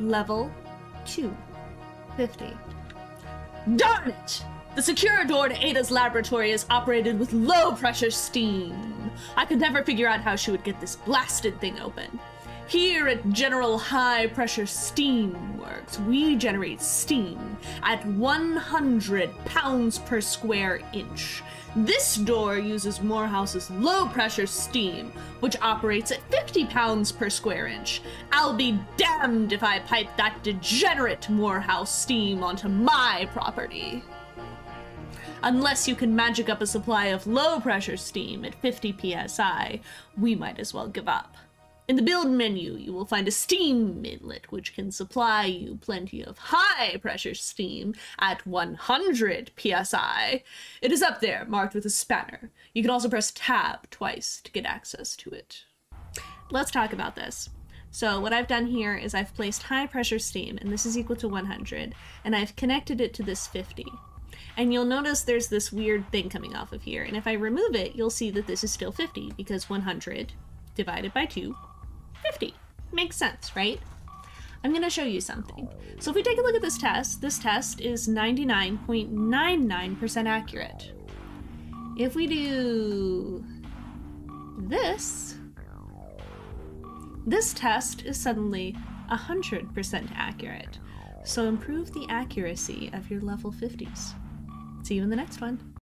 Level 2. 50. Darn it! The secure door to Ada's laboratory is operated with low pressure steam. I could never figure out how she would get this blasted thing open. Here at General High Pressure Steam Works, we generate steam at 100 pounds per square inch. This door uses Moorehouse's low pressure steam, which operates at 50 pounds per square inch. I'll be damned if I pipe that degenerate Morehouse steam onto my property. Unless you can magic up a supply of low pressure steam at 50 psi, we might as well give up. In the build menu, you will find a steam inlet which can supply you plenty of high pressure steam at 100 psi. It is up there, marked with a spanner. You can also press tab twice to get access to it. Let's talk about this. So what I've done here is I've placed high pressure steam, and this is equal to 100, and I've connected it to this 50. And you'll notice there's this weird thing coming off of here, and if I remove it, you'll see that this is still 50, because 100 divided by 2 50. Makes sense, right? I'm going to show you something. So if we take a look at this test, this test is 99.99% accurate. If we do this, this test is suddenly 100% accurate. So improve the accuracy of your level 50s. See you in the next one.